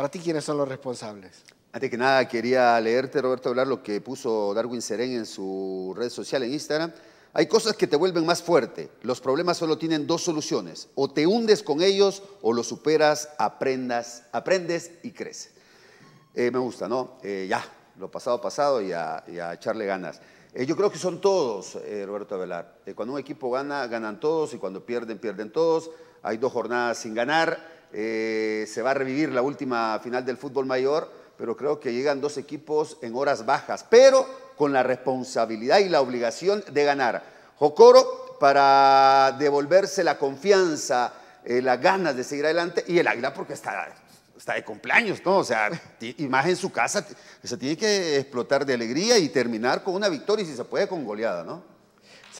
Para ti, ¿quiénes son los responsables? Antes que nada, quería leerte, Roberto, hablar lo que puso Darwin Serén en su red social, en Instagram. Hay cosas que te vuelven más fuerte. Los problemas solo tienen dos soluciones. O te hundes con ellos o los superas, aprendas, aprendes y creces. Eh, me gusta, ¿no? Eh, ya, lo pasado pasado y a, echarle ganas. Eh, yo creo que son todos, Roberto Avelar. cuando un equipo gana, ganan todos y cuando pierden, pierden todos. Hay dos jornadas sin ganar. Se va a revivir la última final del fútbol mayor, pero creo que llegan dos equipos en horas bajas, pero con la responsabilidad y la obligación de ganar. Jocoro para devolverse la confianza, las ganas de seguir adelante y el Águila porque está está de cumpleaños, ¿no? O sea, imagen su casa, se tiene que explotar de alegría y terminar con una victoria y si se puede con goleada, ¿no?